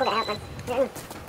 Cool, gotta man.